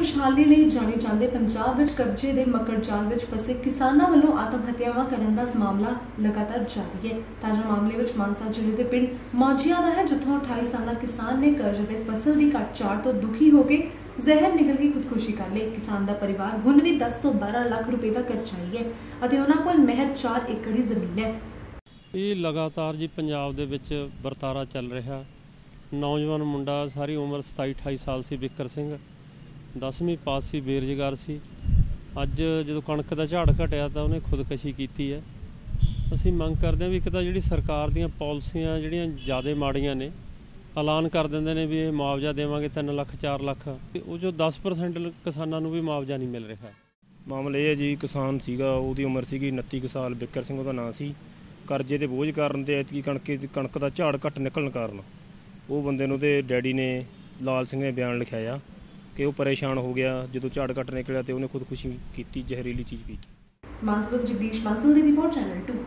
ਖੁਸ਼ਹਾਲੀ ਲਈ ਜਾਣੇ ਜਾਂਦੇ ਪੰਜਾਬ ਵਿੱਚ ਕਬਜ਼ੇ ਦੇ ਮਕੜ ਜਾਲ ਵਿੱਚ ਫਸੇ ਕਿਸਾਨਾਂ ਵੱਲੋਂ ਆਤਮ ਹੱਤਿਆਵਾਂ ਕਰਨ ਦਾ ਮਾਮਲਾ ਲਗਾਤਾਰ ਜਾਰੀ ਹੈ। ਤਾਜ਼ਾ ਮਾਮਲੇ ਵਿੱਚ ਮਾਨਸਾ ਜ਼ਿਲ੍ਹੇ ਦੇ ਪਿੰਡ ਮੌਜੀਆਂ ਦਾ ਹੈ, ਜਿੱਥੋਂ 28 ਸਾਲਾ ਕਿਸਾਨ ਨੇ ਕਰਜ਼ ਦੇ ਫਸਲ ਦੀ ਘਟ ਤੋਂ ਦੁਖੀ ਹੋ ਕੇ ਜ਼ਹਿਰ ਨਿਗਲ ਕੇ ਖੁਦਕੁਸ਼ੀ ਕਰ ਲਈ। ਕਿਸਾਨ ਦਾ ਪਰਿਵਾਰ ਹੁਣ ਵੀ 10 ਤੋਂ 12 ਲੱਖ ਰੁਪਏ ਦਾ ਕਰਜ਼ਾਈ ਹੈ ਅਤੇ ਉਹਨਾਂ ਕੋਲ ਮਹਿਜ਼ 4 ਏਕੜ ਹੀ ਜ਼ਮੀਨ ਹੈ। ਇਹ ਲਗਾਤਾਰ ਜੀ ਪੰਜਾਬ ਦੇ ਵਿੱਚ ਵਰਤਾਰਾ ਚੱਲ ਰਿਹਾ। ਨੌਜਵਾਨ ਮੁੰਡਾ, ਸਾਰੀ ਉਮਰ 27 28 ਸਾਲ ਸੀ ਬਿੱਕਰ ਸਿੰਘ। 10ਵੀਂ ਪਾਸ ਸੀ, ਬੇਰੁਜ਼ਗਾਰ ਸੀ। ਅੱਜ ਜਦੋਂ ਕਣਕ ਦਾ ਝਾੜ ਘਟਿਆ ਤਾਂ ਉਹਨੇ ਖੁਦਕਸ਼ੀ ਕੀਤੀ ਹੈ। ਅਸੀਂ ਮੰਗ ਕਰਦੇ ਹਾਂ ਵੀ ਇੱਕ ਤਾਂ ਜਿਹੜੀ ਸਰਕਾਰ ਦੀਆਂ ਪਾਲਿਸੀਆਂ ਜਿਹੜੀਆਂ ਜ਼ਿਆਦਾ ਮਾੜੀਆਂ ਨੇ, ਐਲਾਨ ਕਰ ਦਿੰਦੇ ਨੇ ਵੀ ਇਹ ਮੁਆਵਜ਼ਾ ਦੇਵਾਂਗੇ 3 ਲੱਖ 4 ਲੱਖ, ਤੇ ਉਹ ਜੋ 10% ਕਿਸਾਨਾਂ ਨੂੰ ਵੀ ਮੁਆਵਜ਼ਾ ਨਹੀਂ ਮਿਲ ਰਿਹਾ। ਮਾਮਲਾ ਇਹ ਹੈ ਜੀ, ਕਿਸਾਨ ਸੀਗਾ, ਉਹਦੀ ਉਮਰ ਸੀਗੀ 29 ਕੁ ਸਾਲ, ਬਿੱਕਰ ਸਿੰਘ ਉਹਦਾ ਨਾਂ ਸੀ। ਕਰਜ਼ੇ ਦੇ ਬੋਝ ਕਾਰਨ ਤੇ ਐਤਕੀ ਕਣਕ ਕਣਕ ਦਾ ਝਾੜ ਘੱਟ ਨਿਕਲਣ ਕਾਰਨ ਉਹ ਬੰਦੇ ਨੂੰ ਉਹਦੇ ਡੈਡੀ ਨੇ ਲਾਲ ਸਿੰਘ ਨੇ ਬਿਆਨ ਲਿਖਾਇਆ। ਕਿ ਉਹ ਪਰੇਸ਼ਾਨ ਹੋ ਗਿਆ, ਜਦੋਂ ਝਾੜ ਘੱਟ ਨਿਕਲਿਆ ਤੇ ਉਹਨੇ ਖੁਦਕੁਸ਼ੀ ਕੀਤੀ, ਜ਼ਹਿਰੀਲੀ ਚੀਜ਼ ਪੀ ਕੇ ਮਾਨਸਾ ਜਗਦੀਸ਼ ਬਾਂਸਲ ਦੀ ਰਿਪੋਰਟ, ਚੈਨਲ 2